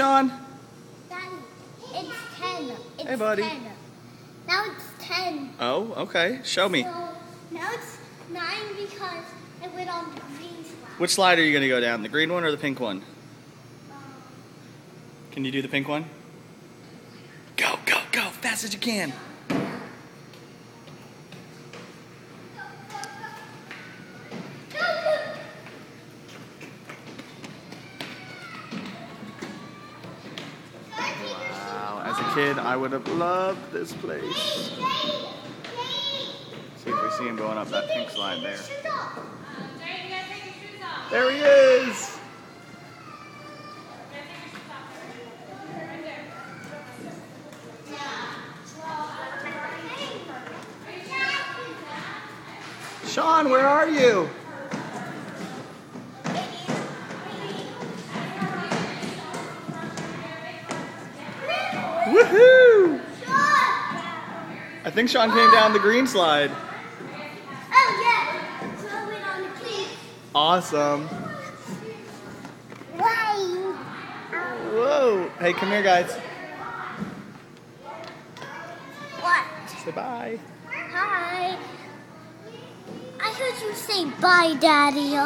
Sean? Daddy, it's 10. It's Hey, buddy. 10. Now it's 10. Oh, okay. Show me. So now it's 9 because I went on the green slide. Which slide are you going to go down? The green one or the pink one? Um, can you do the pink one? Go, go, go, fast as you can. A kid, I would have loved this place. See if we see him going up that pink slide there. There he is! Sean, where are you? Woohoo! I think Sean came down the green slide. Oh, yeah. So I on the green. Awesome. Whoa. Hey, come here, guys. What? Say bye. Hi. I heard you say bye, Daddy.